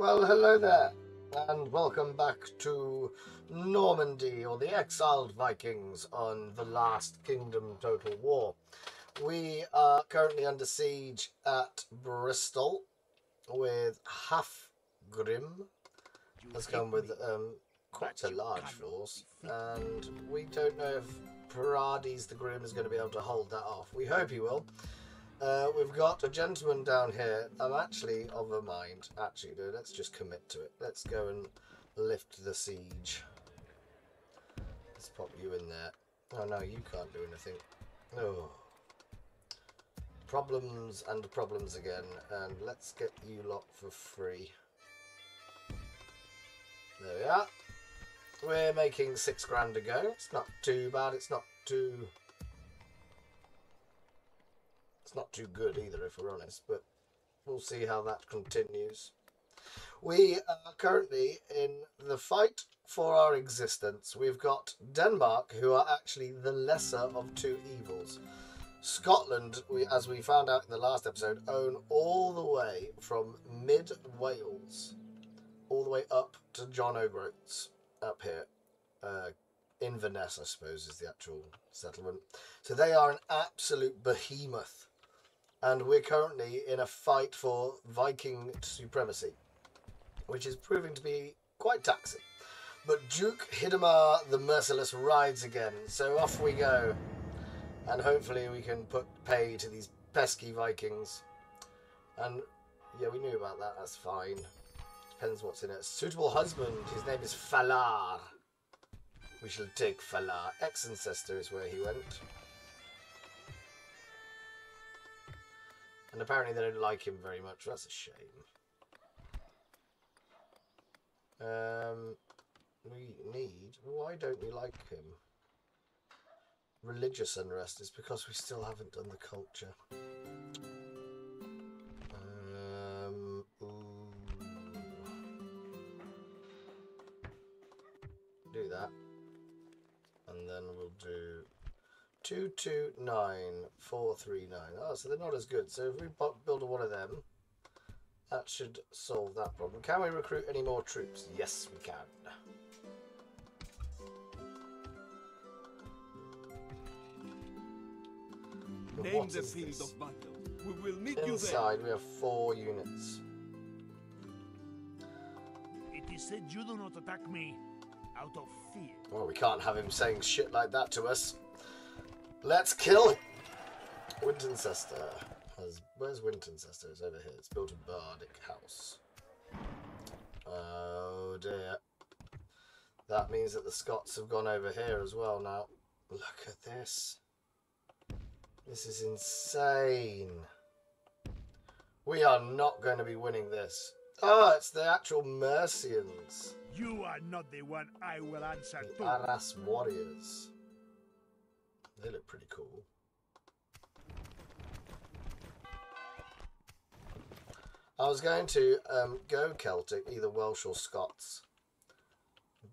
Well, hello there, and welcome back to Normandy, or the exiled Vikings on the Last Kingdom Total War. We are currently under siege at Bristol with Halfgrim has come with um, quite a large force, and we don't know if Parades the Grim is going to be able to hold that off. We hope he will. Uh, we've got a gentleman down here. I'm actually of a mind. Actually, dude, let's just commit to it. Let's go and lift the siege. Let's pop you in there. Oh no, you can't do anything. Oh. Problems and problems again. And let's get you lot for free. There we are. We're making six grand a go. It's not too bad. It's not too it's not too good either, if we're honest, but we'll see how that continues. We are currently in the fight for our existence. We've got Denmark, who are actually the lesser of two evils. Scotland, we, as we found out in the last episode, own all the way from mid Wales, all the way up to John O'Groats up here. Uh, Inverness, I suppose, is the actual settlement. So they are an absolute behemoth and we're currently in a fight for Viking supremacy, which is proving to be quite taxing. But Duke Hidemar the Merciless rides again, so off we go. And hopefully we can put pay to these pesky Vikings. And yeah, we knew about that, that's fine. Depends what's in it. Suitable husband, his name is Falar. We shall take Falar. Exanceaster is where he went. And apparently they don't like him very much. That's a shame. Um, we need... Why don't we like him? Religious unrest is because we still haven't done the culture. 229439. Oh, so they're not as good. So if we build one of them, that should solve that problem. Can we recruit any more troops? Yes, we can. Name the field this? of battle. We will meet Inside, you there. we have four units. It is said you do not attack me out of fear. Well, we can't have him saying shit like that to us. Let's kill him. Wintoncester has. Where's Wintoncester? It's over here. It's built a bardic house. Oh dear. That means that the Scots have gone over here as well now. Look at this. This is insane. We are not going to be winning this. Oh, it's the actual Mercians. You are not the one I will answer the to. Arras warriors. They look pretty cool. I was going to um, go Celtic, either Welsh or Scots,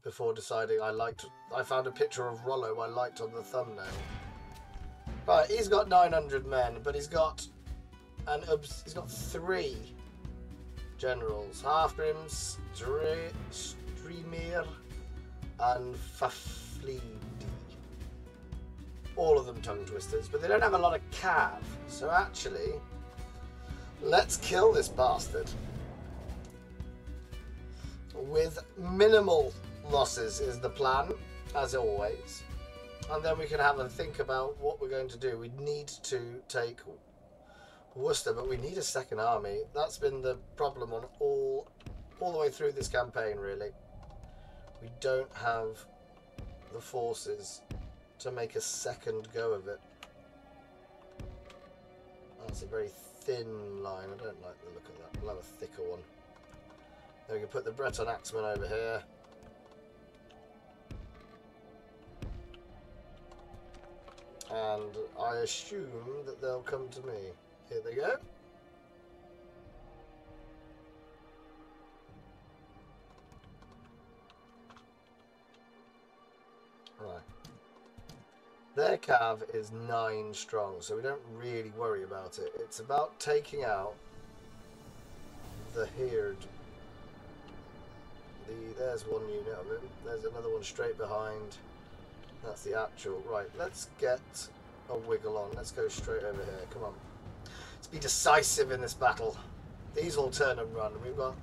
before deciding I liked. I found a picture of Rollo I liked on the thumbnail. Right, he's got 900 men, but he's got an he's got three generals: Halfgrim, Streamir, and Fafli all of them tongue twisters, but they don't have a lot of cav. So actually, let's kill this bastard. With minimal losses is the plan, as always. And then we can have a think about what we're going to do. We need to take Worcester, but we need a second army. That's been the problem on all all the way through this campaign, really. We don't have the forces to make a second go of it. That's a very thin line. I don't like the look of that. We'll have a thicker one. Then we can put the Breton Axeman over here. And I assume that they'll come to me. Here they go. Cav is 9 strong, so we don't really worry about it. It's about taking out the Herd the. There's one unit of him. There's another one straight behind. That's the actual. Right, let's get a wiggle on. Let's go straight over here. Come on. Let's be decisive in this battle. These will turn and run. We've got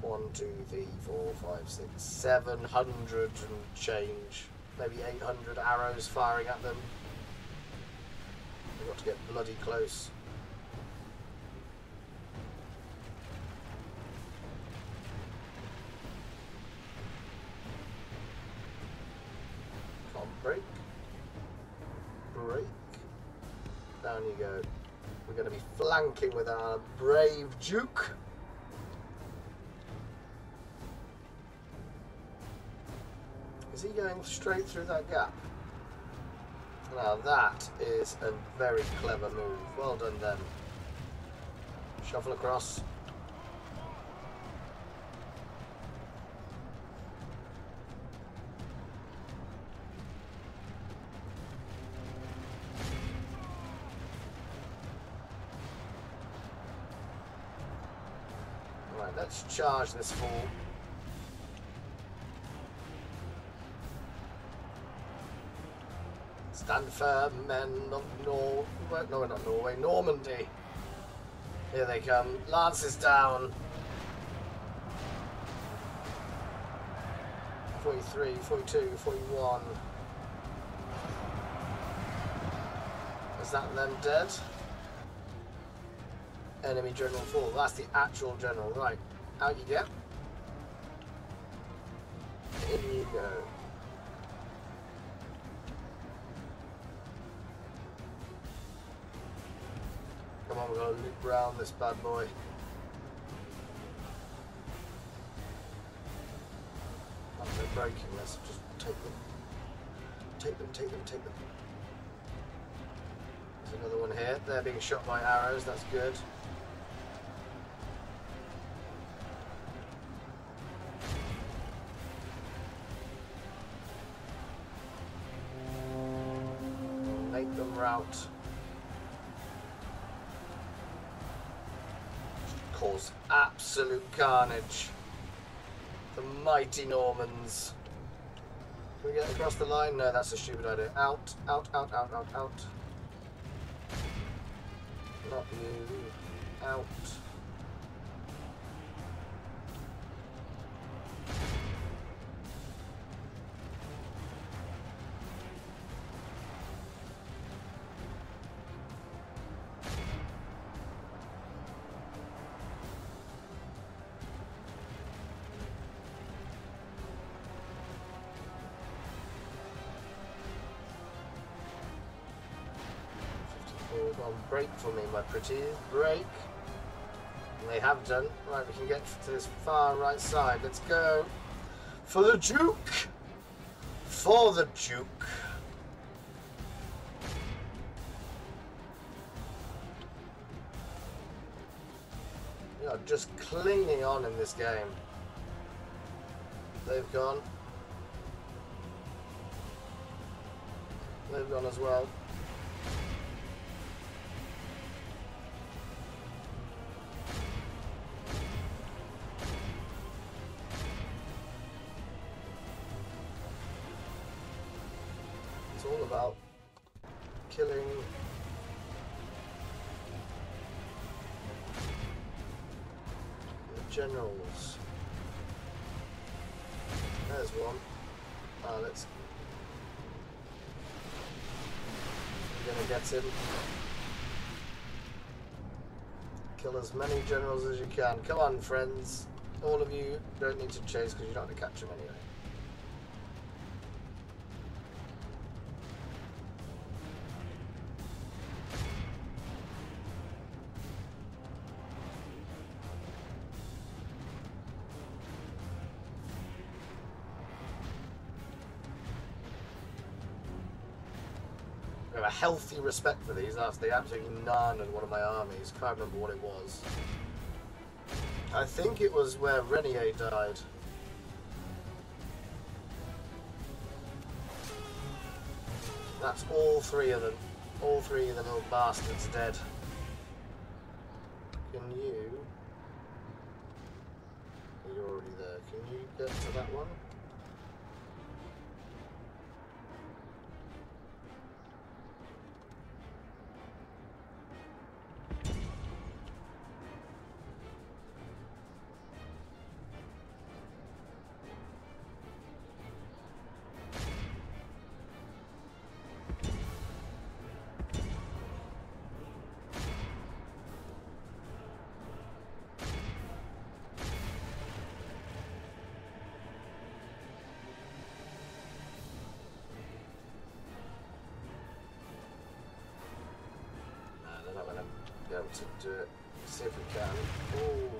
one, two, three, four, five, six, seven hundred and change. Maybe 800 arrows firing at them. We've got to get bloody close. Break. Break. Down you go. We're going to be flanking with our brave Duke. He going straight through that gap? Now that is a very clever move. Well done then. Shuffle across. Right, let's charge this fool. Firm, men of Nor... No, not Norway, Normandy. Here they come. Lances down. 43, 42, 41. Is that them dead? Enemy general fall. That's the actual general. Right. Out you get. In you go. Round this bad boy. After breaking, let's just take them. Take them, take them, take them. There's another one here. They're being shot by arrows, that's good. Absolute carnage. The mighty Normans. Can we get across the line? No, that's a stupid idea. Out, out, out, out, out, out. Not you. Out. Break for me, my pretty. Break. And they have done. Right, we can get to this far right side. Let's go. For the Duke! For the Duke. We are just clinging on in this game. They've gone. They've gone as well. About killing the generals. There's one. Ah, let's. We're gonna get him. Kill as many generals as you can. Come on, friends. All of you don't need to chase because you're not to catch them anyway. Healthy respect for these after they absolutely nanned one of my armies. Can't remember what it was. I think it was where Renier died. That's all three of them. All three of the little bastards dead. Can you... You're already there. can you get to that one? Be able to do it. See if we can.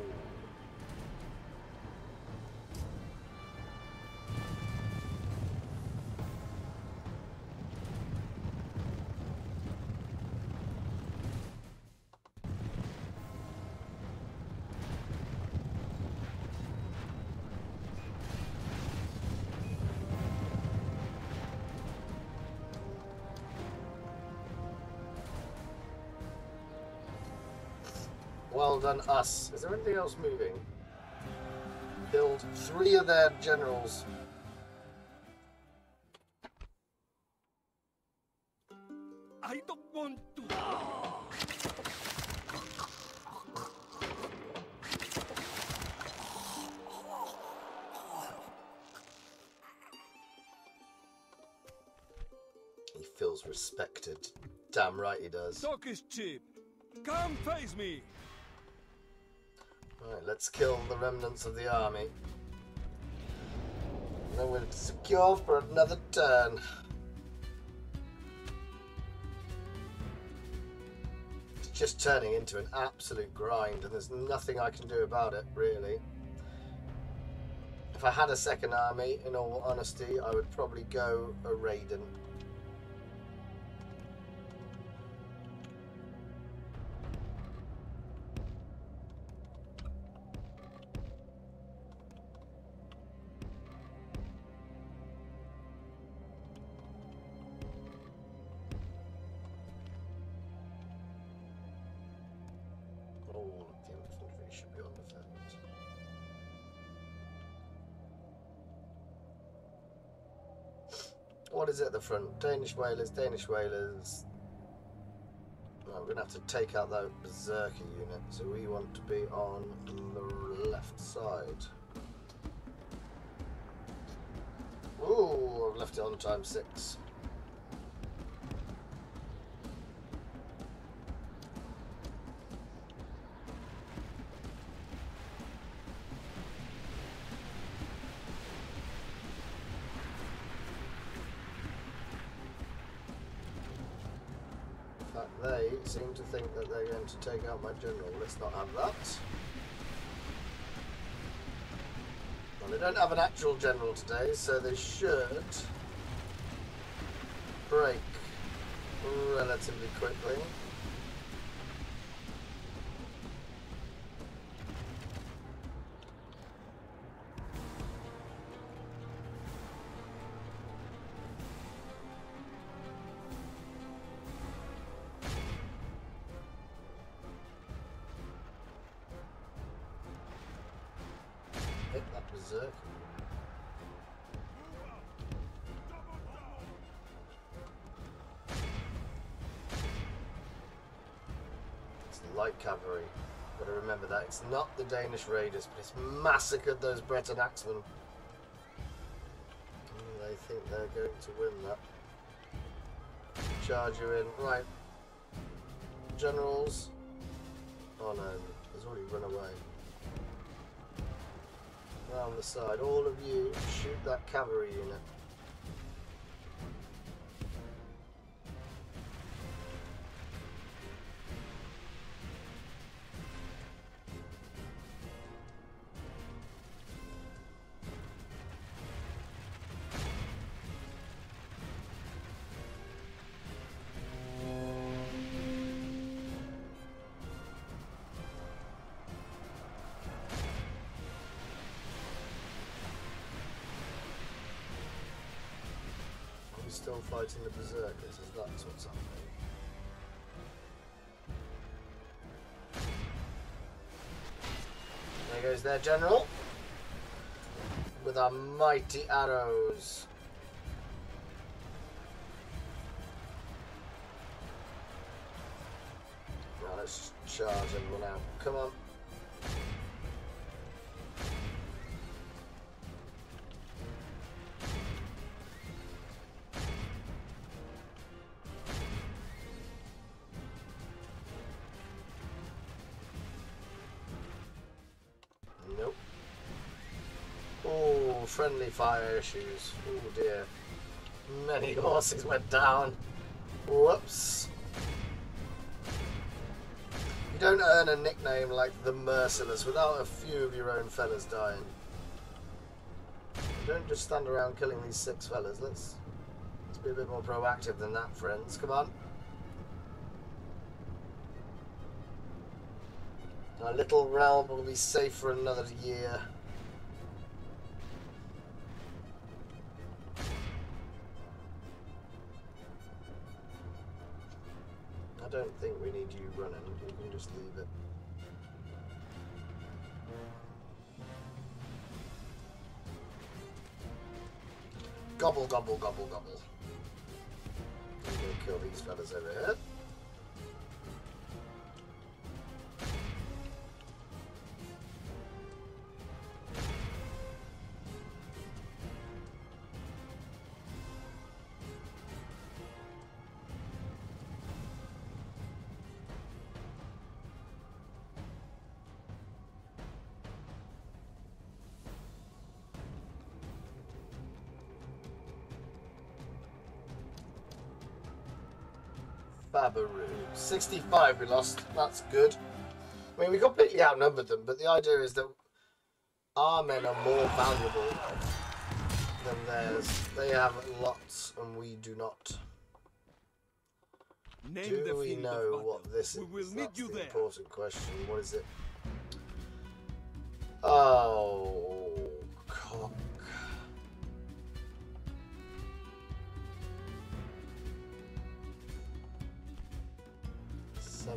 Well done, us. Is there anything else moving? Killed three of their generals. I don't want to. He feels respected. Damn right he does. Talk is cheap. Come face me. Right, let's kill the remnants of the army. And Then we're secure for another turn. It's just turning into an absolute grind, and there's nothing I can do about it, really. If I had a second army, in all honesty, I would probably go a Raiden. Front? Danish whalers, Danish whalers. Right, we're gonna have to take out that berserker unit, so we want to be on the left side. Ooh, I've left it on time six. They seem to think that they're going to take out my general. Let's not have that. Well, they don't have an actual general today, so they should break relatively quickly. Cavalry. Gotta remember that. It's not the Danish raiders, but it's massacred those Breton axemen. And they think they're going to win that. Charge you in. Right. Generals. Oh no, he's already run away round the side. All of you shoot that cavalry unit. Still fighting the berserkers? Is that what's happening? There goes their general. with our mighty arrows. Now let's charge everyone out. Come on. Friendly fire issues. Oh dear. Many horses went down. Whoops. You don't earn a nickname like the Merciless without a few of your own fellas dying. You don't just stand around killing these six fellas. Let's let's be a bit more proactive than that, friends. Come on. Our little realm will be safe for another year. Don't think we need you running. We can just leave it. Gobble, gobble, gobble, gobble. I'm gonna kill these fellas over here. 65 we lost. That's good. I mean, we completely outnumbered them, but the idea is that our men are more valuable than theirs. They have lots and we do not. Name Do we know what this is? We will meet That's you the there. important question. What is it?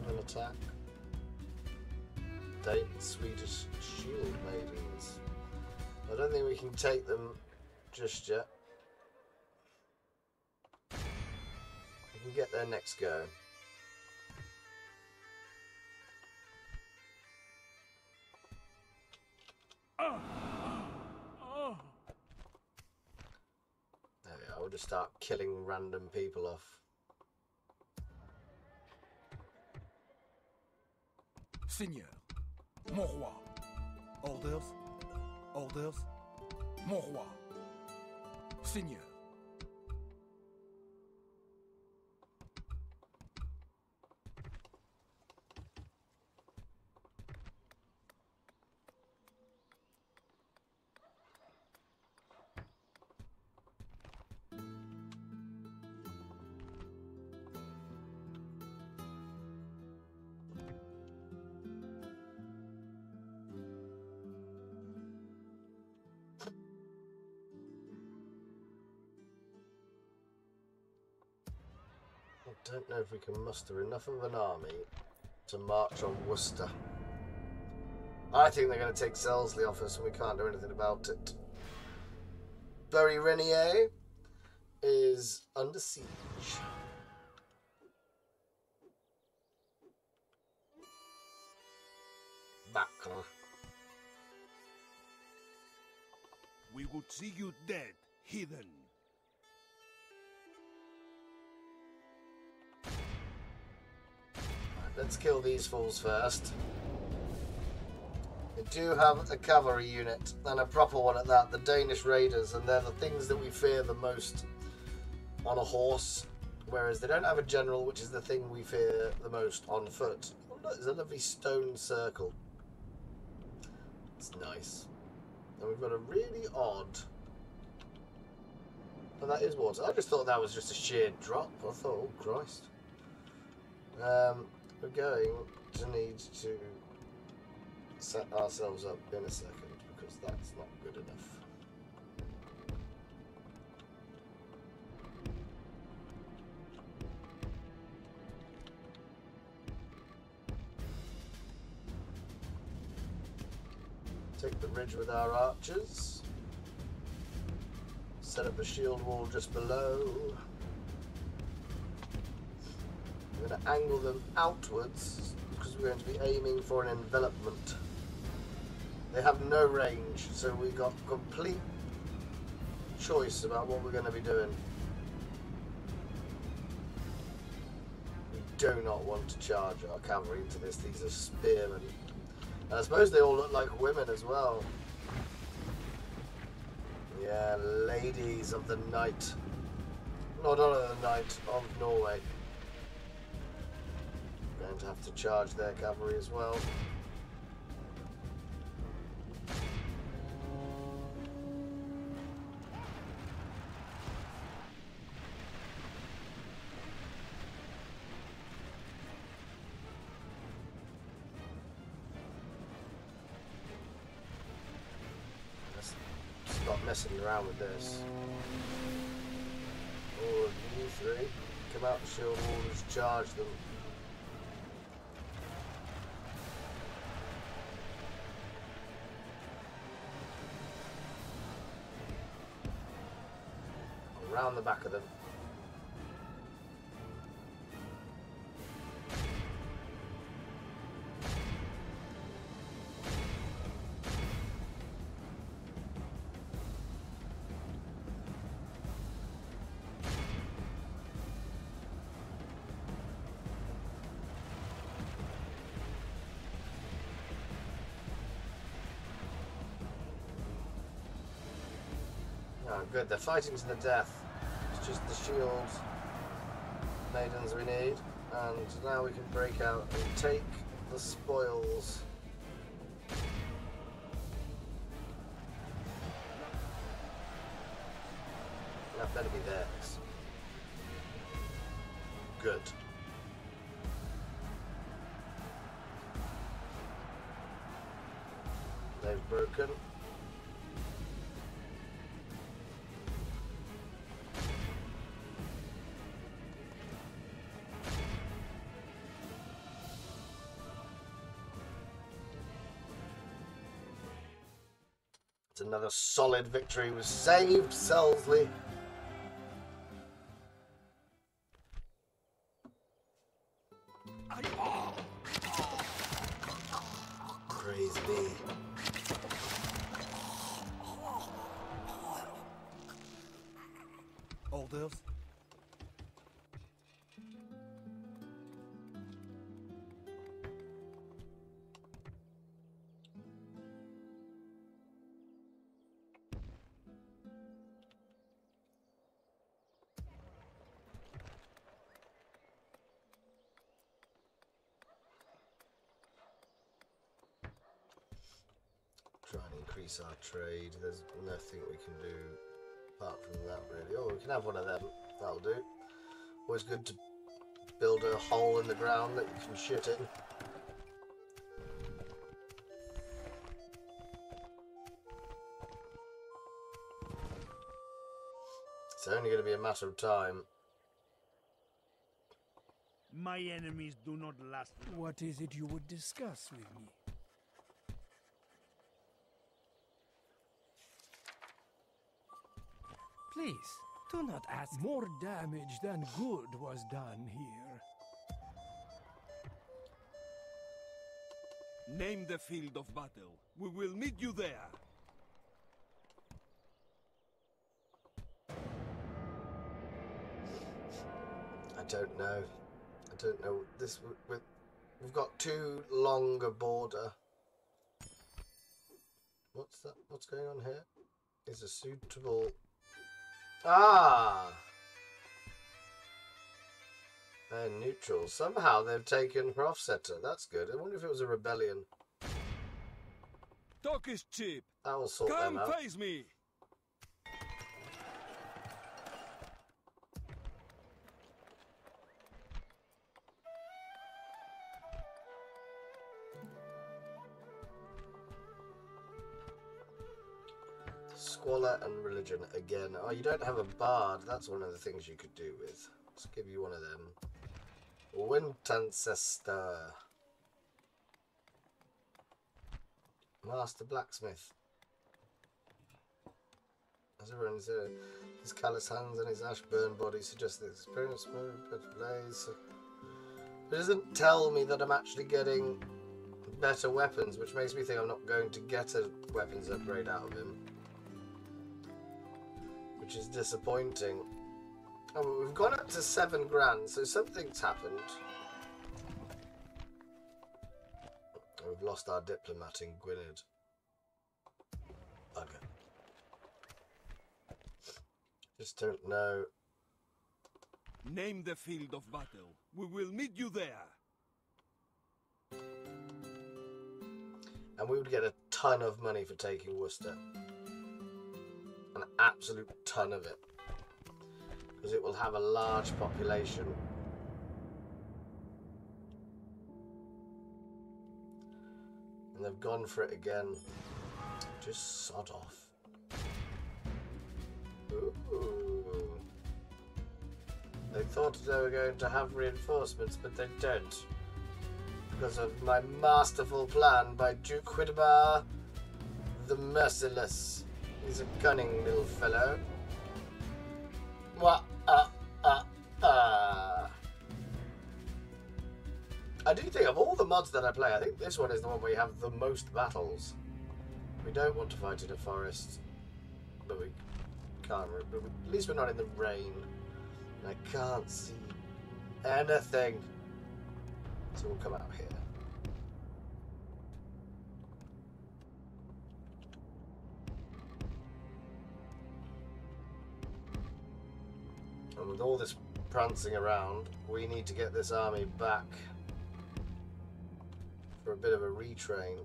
Seven attack. Date Swedish shield maidens. I don't think we can take them just yet. We can get there next go. There. We'll just start killing random people off. Seigneur, mon roi. Orders, orders, mon roi. Seigneur. Don't know if we can muster enough of an army to march on Worcester. I think they're going to take Selsley off us and we can't do anything about it. Bury Renier is under siege. Backer. We would see you dead, heathen. Let's kill these fools first. We do have a cavalry unit, and a proper one at that, the Danish Raiders, and they're the things that we fear the most on a horse, whereas they don't have a general, which is the thing we fear the most on foot. Oh, look, there's a lovely stone circle. It's nice. And we've got a really odd... And that is water. I just thought that was just a sheer drop. I thought, oh Christ. Um, we're going to need to set ourselves up in a second because that's not good enough. Take the ridge with our archers. Set up a shield wall just below. Going to angle them outwards because we're going to be aiming for an envelopment. They have no range, so we got complete choice about what we're going to be doing. We do not want to charge our cavalry into this. These are spearmen. And I suppose they all look like women as well. Yeah, ladies of the night. Not of the night, of Norway. Going to have to charge their cavalry as well. Let's stop messing around with this. All of you three, come out and shield walls, charge them. The back of them. Oh, good. They're fighting to the death. Just the shields, maidens we need, and now we can break out and take the spoils. That better be theirs. Good. They've broken. It's another solid victory. was saved Selsley. Praise be. Old elves? Try and increase our trade. There's nothing we can do apart from that, really. Oh, we can have one of them. That'll do. Always good to build a hole in the ground that you can shit in. It's only going to be a matter of time. My enemies do not last. What is it you would discuss with me? Please, do not ask. More damage than good was done here. Name the field of battle. We will meet you there. I don't know. I don't know. This w- with we've got too long a border. What's that? What's going on here? Is a suitable. Ah. They're neutral. Somehow they've taken Hofstetter. That's good. I wonder if it was a rebellion. Talk is cheap. That will sort Come them out. face me. And religion again. Oh, you don't have a bard. That's one of the things you could do with. Let's give you one of them. Wind ancestor. Master blacksmith. As everyone's uh, his callous hands and his ash burned body suggest the experience better blaze. It doesn't tell me that I'm actually getting better weapons, which makes me think I'm not going to get a weapons upgrade out of him. Which is disappointing. Oh, we've gone up to seven grand, so something's happened. We've lost our diplomat in Gwynedd. Bugger. Just don't know. Name the field of battle. We will meet you there. And we would get a ton of money for taking Worcester. An absolute ton of it. Because it will have a large population. And they've gone for it again. Just sod off. Ooh. They thought they were going to have reinforcements, but they don't. Because of my masterful plan by Duke Whittemar the Merciless. He's a cunning little fellow. Wah, ah, ah, ah. I do think of all the mods that I play, I think this one is the one where you have the most battles. We don't want to fight in a forest, but we can't. But we, at least we're not in the rain. I can't see anything. So we'll come out here. And with all this prancing around, we need to get this army back for a bit of a retrain.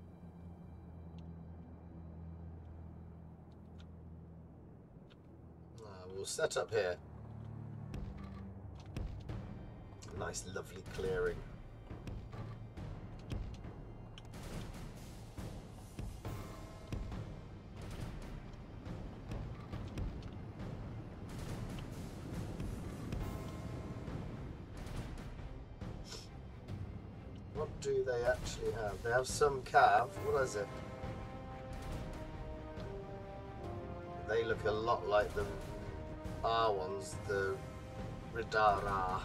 Uh, we'll set up here. Nice, lovely clearing. Actually have? They have some cav. What is it? They look a lot like the R ones, the Ridara.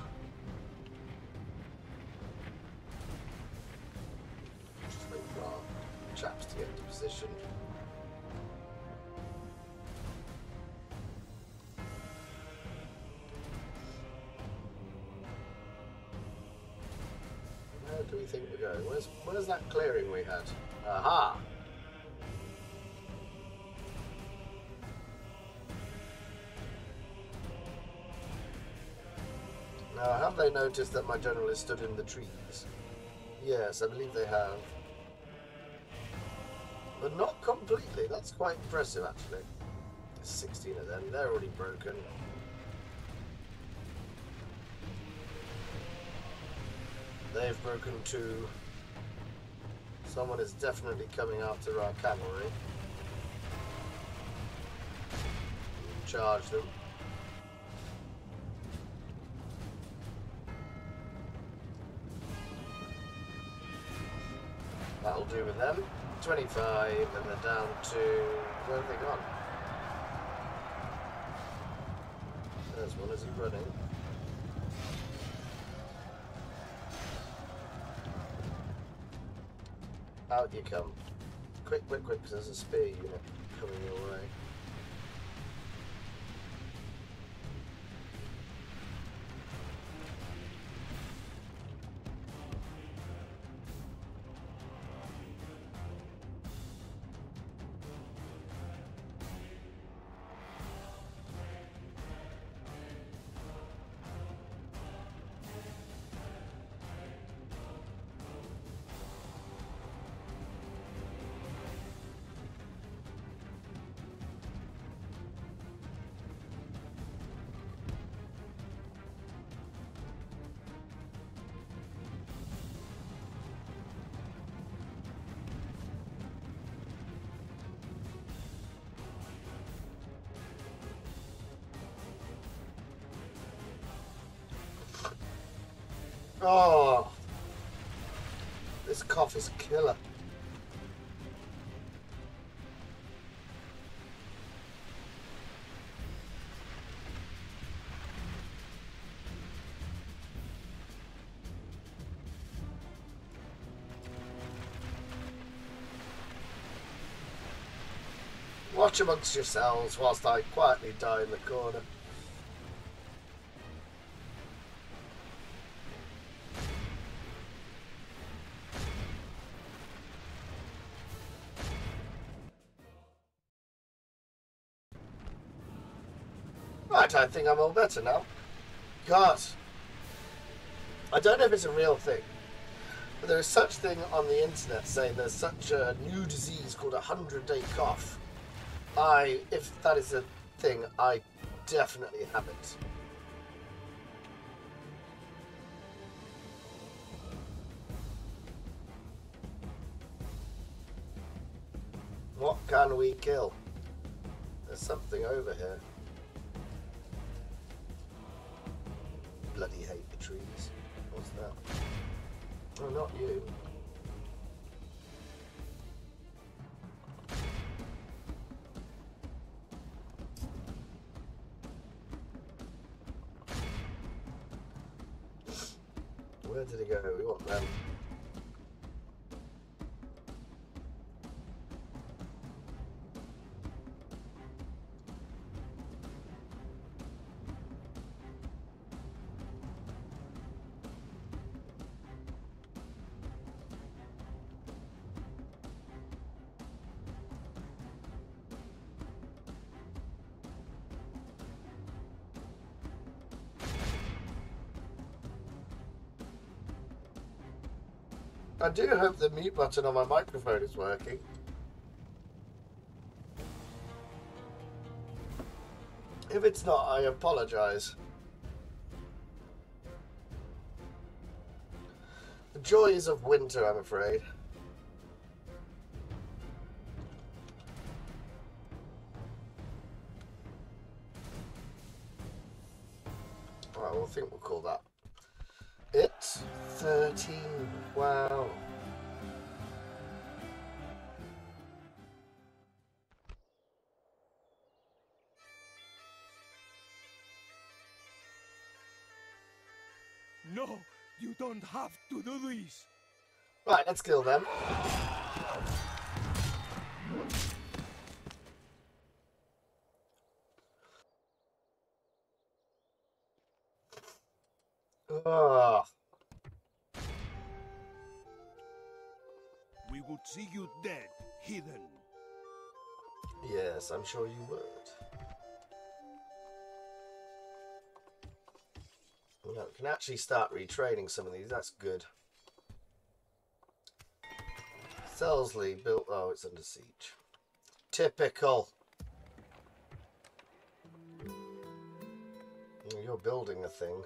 Just wait for our chaps to get into position. Where's, where's that clearing we had? Aha! Now, have they noticed that my general is stood in the trees? Yes, I believe they have. But not completely. That's quite impressive, actually. 16 of them. They're already broken. They've broken two. Someone is definitely coming after our cavalry. Eh? Charge them. That'll do with them. 25, and they're down to. Where have they gone? There's one, is he running? Out you come. Quick, quick, quick, because there's a spear unit coming your way. Oh. This cough is killer. Watch amongst yourselves whilst I quietly die in the corner. I think I'm all better now. God. I don't know if it's a real thing, but there is such thing on the internet saying there's such a new disease called a hundred day cough. I, if that is a thing, I definitely have it. What can we kill? There's something over here. Bloody hate the trees. What's that? Oh, not you. Where did he go? We want them. Do hope the mute button on my microphone is working. If it's not, I apologise. The joys of winter, I'm afraid. Alright, well, I think we'll call that it. 13. Wow. No, you don't have to do this. Right, let's kill them. Ugh. See you dead, hidden. Yes, I'm sure you would. We can actually start retraining some of these. That's good. Selsley built. Oh, it's under siege. Typical. You're building a thing.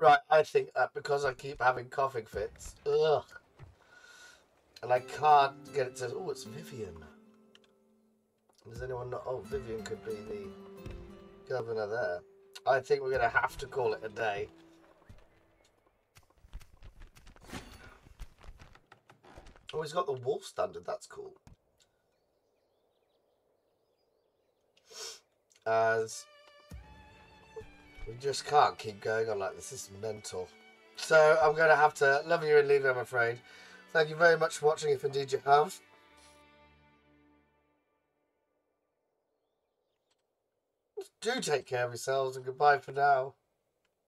Right, I think that because I keep having coughing fits, ugh, and I can't get it to. Oh, it's Vivian. Does anyone know? Oh, Vivian could be the governor there. I think we're going to have to call it a day. Oh, he's got the wolf standard. That's cool. As we just can't keep going on like this. This is mental. So I'm going to have to love you and leave you, I'm afraid. Thank you very much for watching, if indeed you have. Do take care of yourselves and goodbye for now.